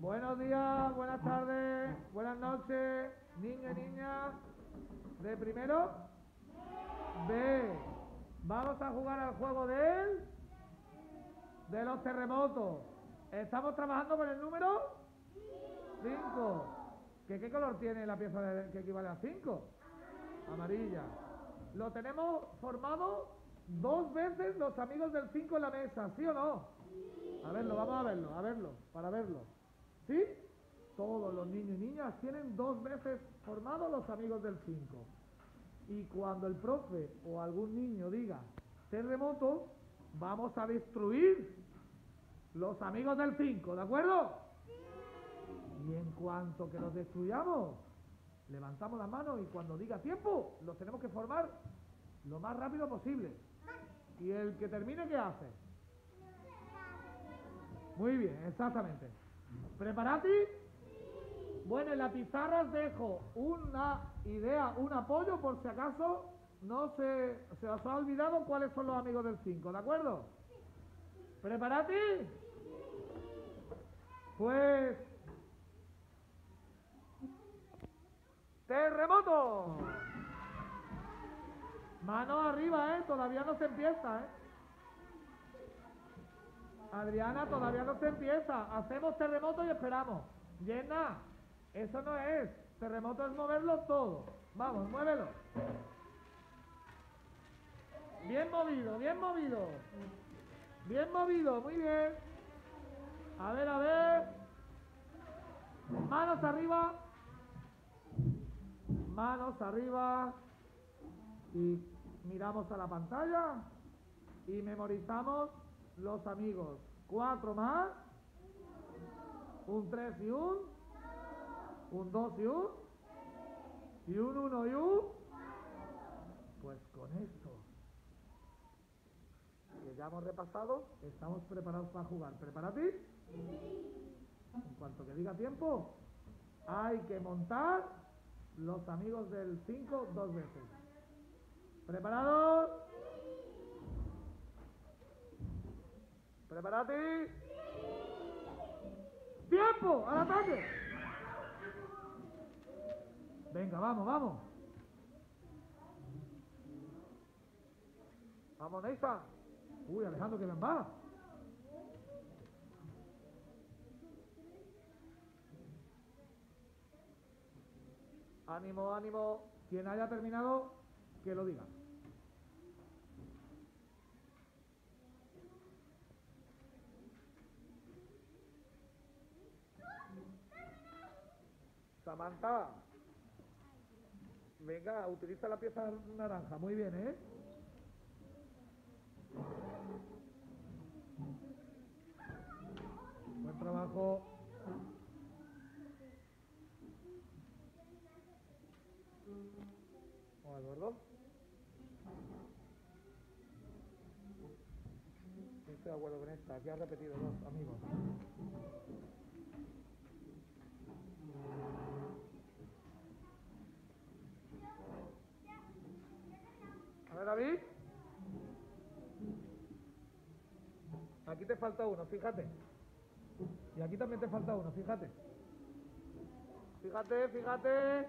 Buenos días, buenas tardes, buenas noches, niños y niñas. ¿De primero? B. Vamos a jugar al juego de él. De los terremotos. Estamos trabajando con el número 5. ¿Qué, ¿Qué color tiene la pieza que equivale a 5? Amarilla. Lo tenemos formado dos veces los amigos del 5 en la mesa, ¿sí o no? A verlo, vamos a verlo, a verlo, para verlo. ¿Sí? Todos los niños y niñas tienen dos veces formados los amigos del 5. Y cuando el profe o algún niño diga terremoto, vamos a destruir los amigos del 5, ¿de acuerdo? Y en cuanto que los destruyamos, levantamos la mano y cuando diga tiempo, los tenemos que formar lo más rápido posible. Y el que termine, ¿qué hace? Muy bien, exactamente. ¿Preparati? Bueno, en la pizarra os dejo una idea, un apoyo por si acaso no se, se os ha olvidado cuáles son los amigos del 5, ¿de acuerdo? ¿Preparati? Pues... ¡Terremoto! Mano arriba, ¿eh? Todavía no se empieza, ¿eh? Adriana, todavía no se empieza. Hacemos terremoto y esperamos. Llena, eso no es. Terremoto es moverlo todo. Vamos, muévelo. Bien movido, bien movido. Bien movido, muy bien. A ver, a ver. Manos arriba. Manos arriba. Y miramos a la pantalla. Y memorizamos los amigos. Cuatro más. Un tres y un. Un dos y un. Y un uno y un. Pues con esto que ya hemos repasado, estamos preparados para jugar. ¿Prepárate? En cuanto que diga tiempo, hay que montar los amigos del 5 dos veces. ¿Preparados? ¿Prepárate? ¡Tiempo! ¡Al ataque! Venga, vamos, vamos. Vamos, Neisa. Uy, Alejandro, que bien va. Ánimo, ánimo. Quien haya terminado, que lo diga. Samantha. Venga, utiliza la pieza naranja. Muy bien, ¿eh? Buen trabajo. Eduardo. Estoy de acuerdo con esta. Aquí has repetido dos, amigos. David. Aquí te falta uno, fíjate. Y aquí también te falta uno, fíjate. Fíjate, fíjate.